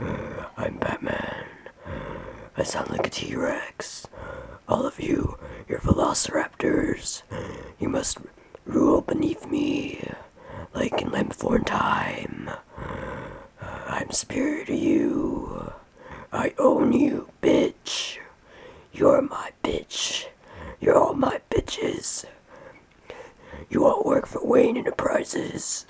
Uh, I'm Batman. Uh, I sound like a T-Rex. All of you, you're velociraptors. You must rule beneath me, like in Land Before Time. Uh, I'm superior to you. I own you, bitch. You're my bitch. You're all my bitches. You all work for Wayne Enterprises.